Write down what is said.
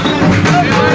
Vamos!